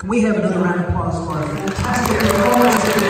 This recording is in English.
Can we have another round of applause for our fantastic performance